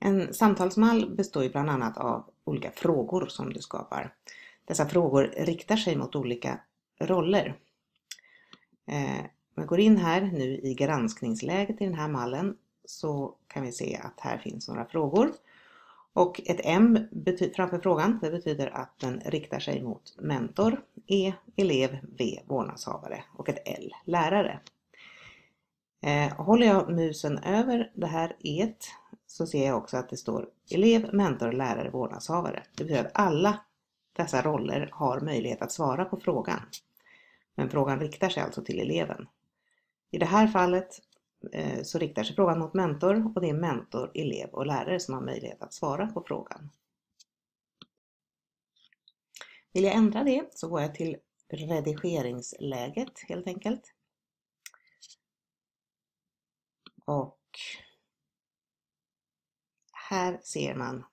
En samtalsmall består ju bland annat av olika frågor som du skapar. Dessa frågor riktar sig mot olika roller. Eh, om vi går in här nu i granskningsläget i den här mallen så kan vi se att här finns några frågor. Och ett M framför frågan, det betyder att den riktar sig mot mentor, E elev, V vårdnadshavare och ett L lärare. Eh, håller jag musen över det här E så ser jag också att det står elev, mentor, lärare, vårdnadshavare. Det betyder att alla dessa roller har möjlighet att svara på frågan. Men frågan riktar sig alltså till eleven. I det här fallet eh, så riktar sig frågan mot mentor och det är mentor, elev och lärare som har möjlighet att svara på frågan. Vill jag ändra det så går jag till redigeringsläget helt enkelt. Och här ser man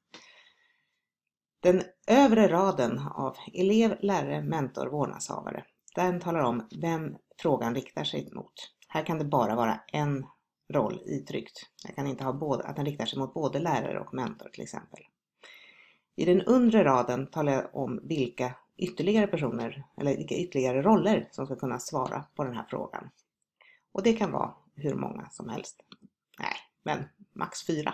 den övre raden av elev, lärare, mentor, vårdnadshavare. Den talar om vem frågan riktar sig mot. Här kan det bara vara en roll itryckt. Jag kan inte ha både, att den riktar sig mot både lärare och mentor till exempel. I den undre raden talar jag om vilka ytterligare personer eller vilka ytterligare roller som ska kunna svara på den här frågan. Och det kan vara hur många som helst. Nej, men max fyra